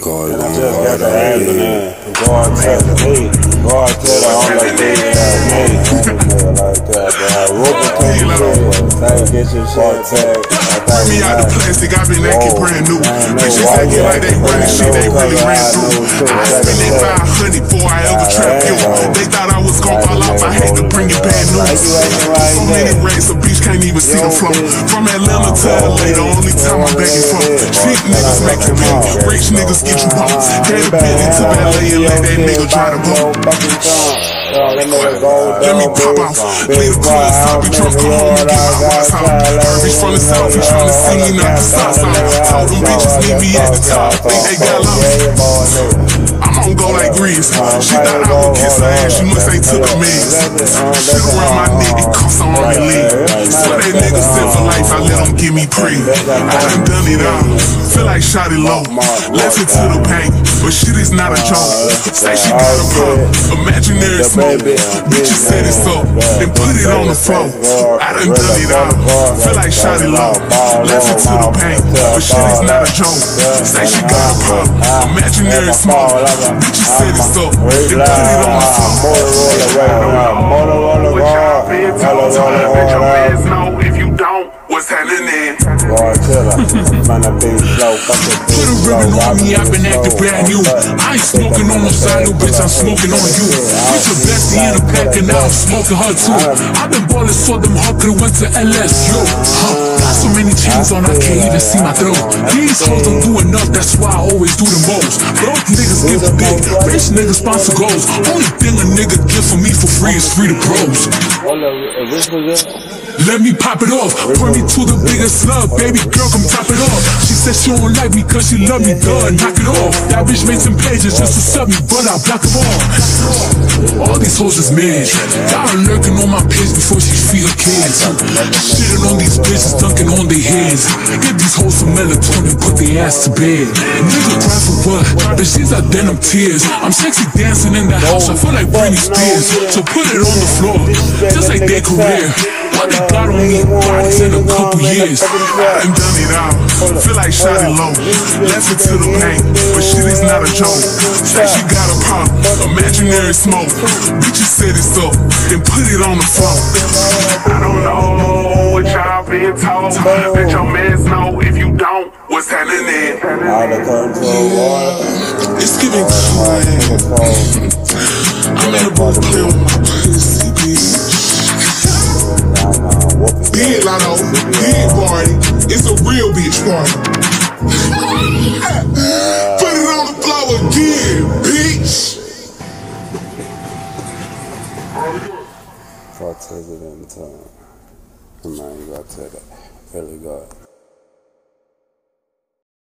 God, And I just got the happening. God tell me. God tell the only thing that me. Like that, but I wrote the case Thank get your shit tag. Bring me out the plastic, I been acting brand new. Bitches acting like they running shit, they really ran through. I spent that 500 before I ever trap you. They thought I was gon' fall off, I hate to bring it bad news. So many racks, a bitch can't even see the flow. From Atlanta to LA, the only time I'm begging from. Shit niggas make you pay, rich niggas get you home. Had a penny to LA and let that nigga try to blow. Let me pop the club, stop, be drunk, come home and get my watch out. Herbie's from the south, he tryna see me knock the socks out. Told them bitches meet me at the top, think they got lost. I'm on go like Grease. She thought I would kiss her ass, she must ain't took a mess. Shit around my neck, it costs on me leave. Give me pre. I done done it all, feel like shot it low. Left it to the paint, but shit is not a joke. Say she got a pump, imaginary smoke. Bitches set it up, then put it on the floor. I done done it all, feel like shot it low. Left it to the paint, but shit is not a joke. Say she got a pump, imaginary smoke. Bitches set it up, then put it on the floor. Motorola, What y'all been told, Motorola, let your Motorola, mans tell her. Man, that big slow, Put a ribbon on me, I've been acting brand new. I ain't smoking on no side, little bitch, I'm smoking on you. Put your bestie in a pack and now I'm smoking her too. I've been ballin' so them could've went to LSU. Huh. So many chains on, I can't even see my throat. These hoes don't do enough, that's why I always do the most. Broke niggas give a dick, rich niggas sponsor goals. Only thing a nigga get for me for free is free to pros. Hold up, eh, which was it? Let me pop it off. Point me to the biggest slug, baby girl, come top it off. She said she don't like me cause she love me, duh, knock it off. That bitch made some pages just to sub me, but I block them off. All these hoes is mad. Y'all lurking on my page her kids. Shitting on these bitches, dunking on their heads. Get these hoes some melatonin, put their ass to bed. Nigga cry for what? Bitch, these are denim tears. I'm sexy dancing in the house, I feel like Britney Spears. So put it on the floor, just like their career. What they got on me, bodies in a couple years. I done done it all, feel like shot it low. Left it to the paint, but shit is not a joke. Say she got a pump, imaginary smoke. Bitches set it up, then put it on the floor. Been told. Let your mans know if you don't, what's happening. Out of control, water. It's giving clean. I'm in the booth playing with my pussy, bitch. Big Latto, big party. It's a real bitch party. Put it on the floor again, bitch. God tell it in time. Man, you gotta tell that. Really God.